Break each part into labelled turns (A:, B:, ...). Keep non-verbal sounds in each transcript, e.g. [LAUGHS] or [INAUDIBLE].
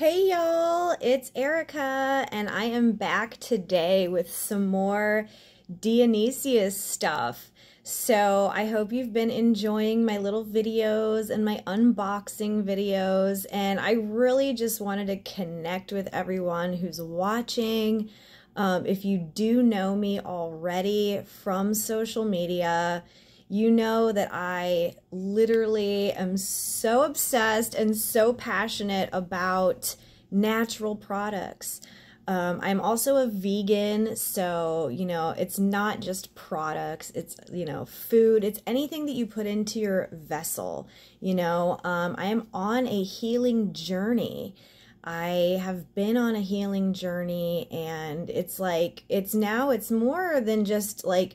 A: Hey y'all, it's Erica, and I am back today with some more Dionysias stuff. So I hope you've been enjoying my little videos and my unboxing videos, and I really just wanted to connect with everyone who's watching. Um, if you do know me already from social media, you know that I literally am so obsessed and so passionate about natural products. Um, I'm also a vegan, so you know, it's not just products, it's you know, food, it's anything that you put into your vessel. You know, um, I am on a healing journey. I have been on a healing journey, and it's like, it's now, it's more than just like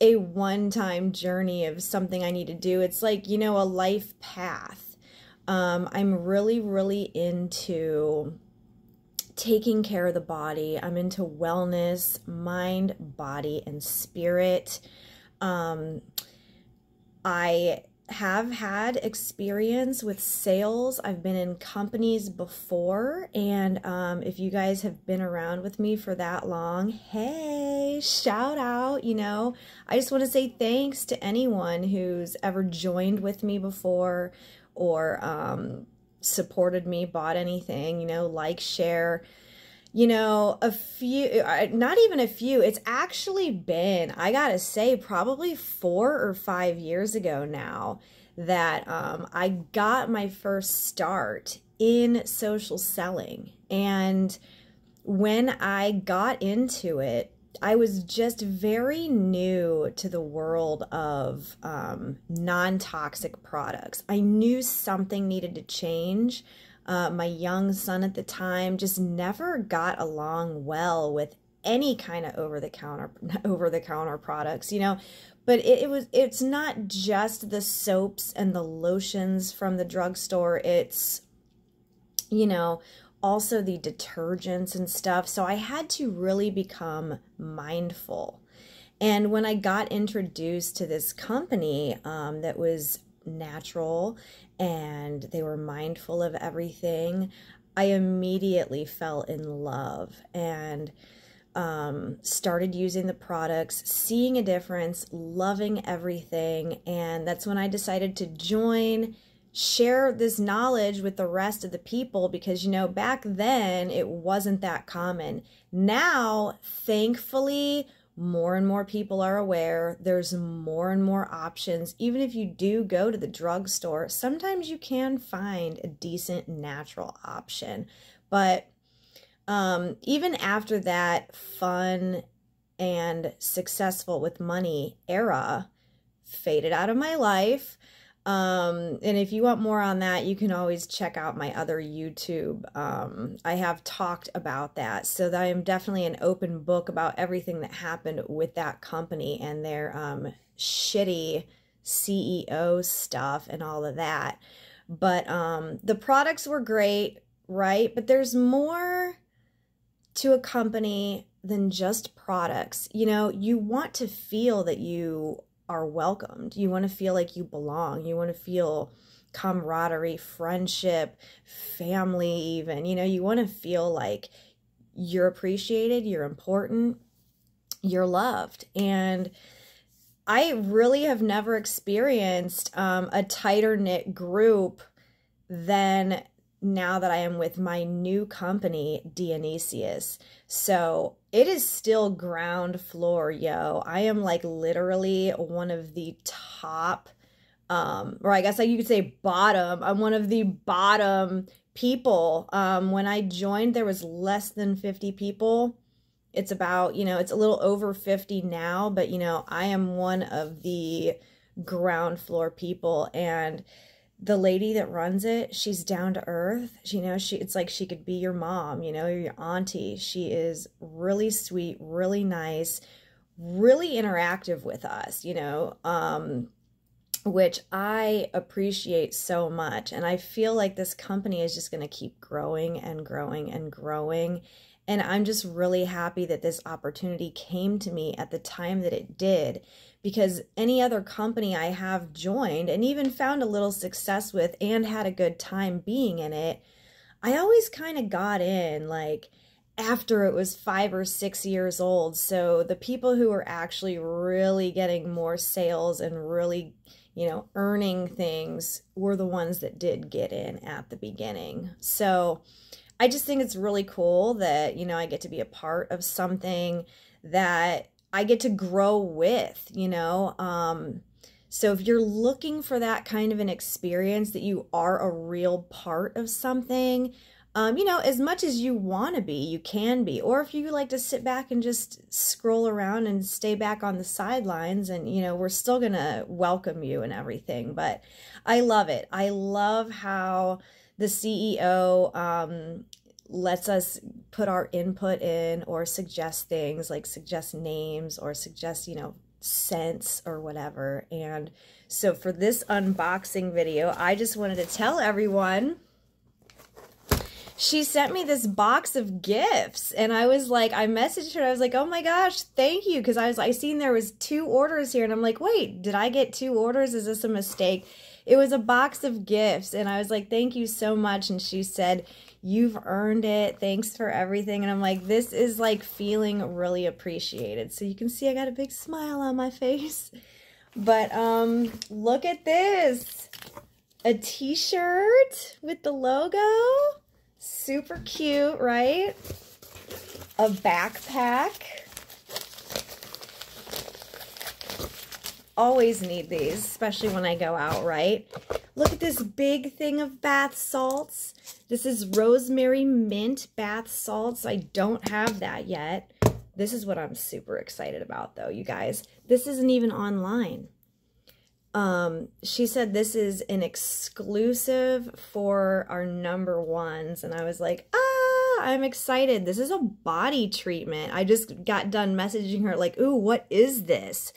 A: a one time journey of something I need to do. It's like, you know, a life path. Um, I'm really, really into taking care of the body. I'm into wellness, mind, body, and spirit. Um, I have had experience with sales. I've been in companies before, and um, if you guys have been around with me for that long, hey, shout out. You know, I just want to say thanks to anyone who's ever joined with me before or um, supported me, bought anything, you know, like, share you know, a few, not even a few, it's actually been, I gotta say, probably four or five years ago now that um, I got my first start in social selling. And when I got into it, I was just very new to the world of um, non toxic products. I knew something needed to change uh, my young son at the time just never got along well with any kind of over the counter [LAUGHS] over the counter products you know? But it, it, was it's not just the soaps and the lotions from the drugstore. It's you know also the detergents and stuff. So i had to really become mindful. And when i got introduced to this company um, that was natural and they were mindful of everything, I immediately fell in love and um, started using the products, seeing a difference, loving everything. And that's when I decided to join, share this knowledge with the rest of the people because, you know, back then it wasn't that common. Now, thankfully, more and more people are aware. There's more and more options. Even if you do go to the drugstore, sometimes you can find a decent natural option. But um, even after that fun and successful with money era faded out of my life, um, and if you want more on that, you can always check out my other YouTube. Um, I have talked about that. So that I am definitely an open book about everything that happened with that company and their um, shitty CEO stuff and all of that. But um, the products were great, right? But there's more to a company than just products. You know, you want to feel that you are welcomed. You want to feel like you belong. You want to feel camaraderie, friendship, family, even. You know, you want to feel like you're appreciated, you're important, you're loved. And I really have never experienced um, a tighter knit group than now that I am with my new company, Dionysias. So it is still ground floor, yo. I am like literally one of the top, um, or I guess like you could say bottom. I'm one of the bottom people. Um, when I joined, there was less than 50 people. It's about, you know, it's a little over 50 now, but you know, I am one of the ground floor people and the lady that runs it, she's down to earth. She, you know, she it's like she could be your mom, you know, your auntie. She is really sweet, really nice, really interactive with us, you know, um, which I appreciate so much. And I feel like this company is just going to keep growing and growing and growing. And I'm just really happy that this opportunity came to me at the time that it did because any other company I have joined and even found a little success with and had a good time being in it, I always kind of got in like after it was five or six years old. So the people who were actually really getting more sales and really, you know, earning things were the ones that did get in at the beginning. So I just think it's really cool that, you know, I get to be a part of something that I get to grow with, you know. Um, so if you're looking for that kind of an experience that you are a real part of something, um, you know, as much as you want to be, you can be. Or if you like to sit back and just scroll around and stay back on the sidelines, and, you know, we're still going to welcome you and everything. But I love it. I love how the CEO um, lets us put our input in or suggest things like suggest names or suggest, you know, scents or whatever. And so for this unboxing video, I just wanted to tell everyone she sent me this box of gifts. And I was like I messaged her. I was like oh my gosh thank you. Because I was I seen there was two orders here. And I'm like wait did I get two orders? Is this a mistake it was a box of gifts and I was like thank you so much and she said You've earned it. Thanks for everything. And I'm like, this is like feeling really appreciated. So you can see I got a big smile on my [LAUGHS] face. But um, look at this. A t-shirt with the logo. Super cute, right? A backpack. Always need these, especially when I go out, right? Look at this big thing of bath salts. This is rosemary mint bath salts. I don't have that yet. This is what I'm super excited about though, you guys. This isn't even online. Um, she said this is an exclusive for our number ones. And I was like, ah, I'm excited. This is a body treatment. I just got done messaging her like, ooh, what is this?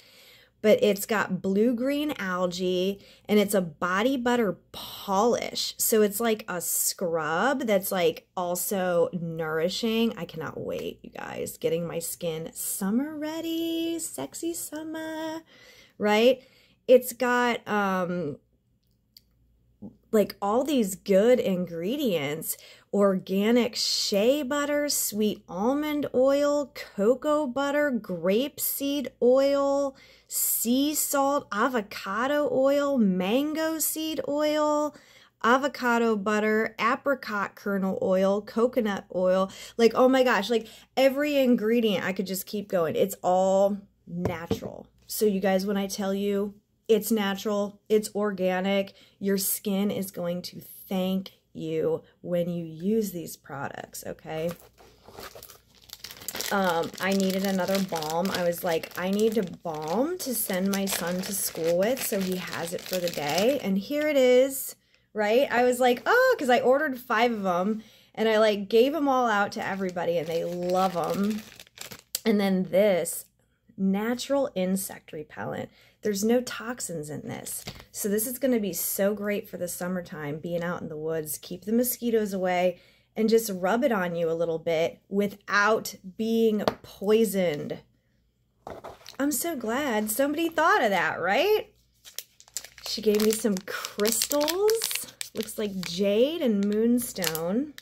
A: But it's got blue green algae and it's a body butter polish. So it's like a scrub that's like also nourishing. I cannot wait, you guys, getting my skin summer ready, sexy summer, right? It's got um like all these good ingredients organic shea butter, sweet almond oil, cocoa butter, grapeseed oil, sea salt, avocado oil, mango seed oil, avocado butter, apricot kernel oil, coconut oil. Like, oh my gosh, like every ingredient, I could just keep going. It's all natural. So, you guys, when I tell you it's natural, it's organic, your skin is going to thank you when you use these products, okay? Um, I needed another balm. I was like, I need a balm to send my son to school with so he has it for the day. And here it is, right? I was like, oh, because I ordered five of them and I like gave them all out to everybody and they love them. And then this natural insect repellent. There's no toxins in this. So this is going to be so great for the summertime, being out in the woods, keep the mosquitoes away, and just rub it on you a little bit without being poisoned. I'm so glad somebody thought of that, right? She gave me some crystals. Looks like jade and moonstone.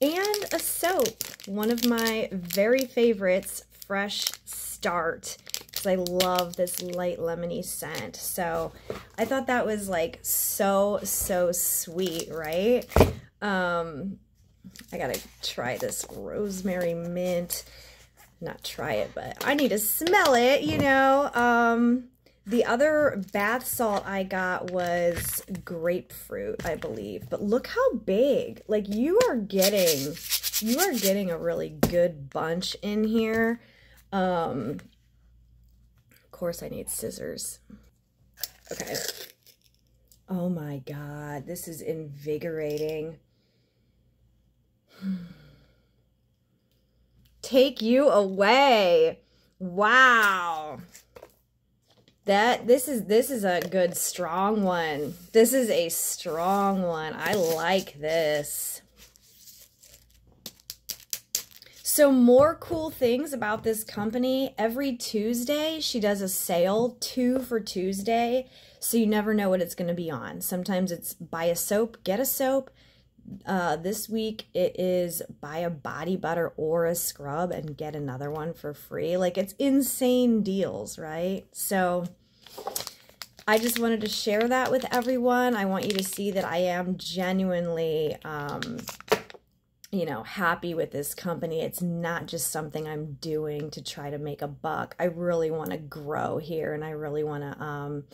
A: And a soap. One of my very favorites, Fresh Start because I love this light lemony scent. So I thought that was like so, so sweet, right? Um, I gotta try this rosemary mint. Not try it, but I need to smell it, you know. Um, the other bath salt I got was grapefruit, I believe. But look how big. Like you are getting, you are getting a really good bunch in here. Um, course I need scissors. Okay. Oh my God, this is invigorating. [SIGHS] Take you away. Wow. That this is this is a good strong one. This is a strong one. I like this. So more cool things about this company. Every Tuesday, she does a sale, two for Tuesday. So you never know what it's going to be on. Sometimes it's buy a soap, get a soap. Uh, this week it is buy a body butter or a scrub and get another one for free. Like it's insane deals, right? So I just wanted to share that with everyone. I want you to see that I am genuinely, um, you know, happy with this company. It's not just something I'm doing to try to make a buck. I really want to grow here and I really want to, um,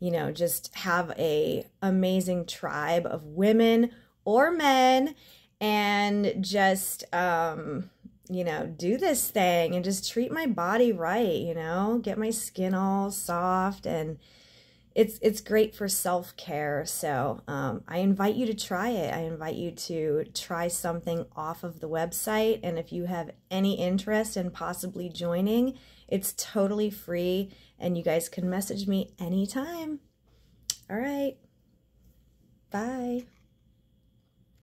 A: you know, just have a amazing tribe of women or men and just, um, you know, do this thing and just treat my body right, you know, get my skin all soft and, it's it's great for self-care. So um, i invite you to try it. I invite you to try something off of the website. And if you have any interest in possibly joining it's totally free and you guys can message me anytime. All right. Bye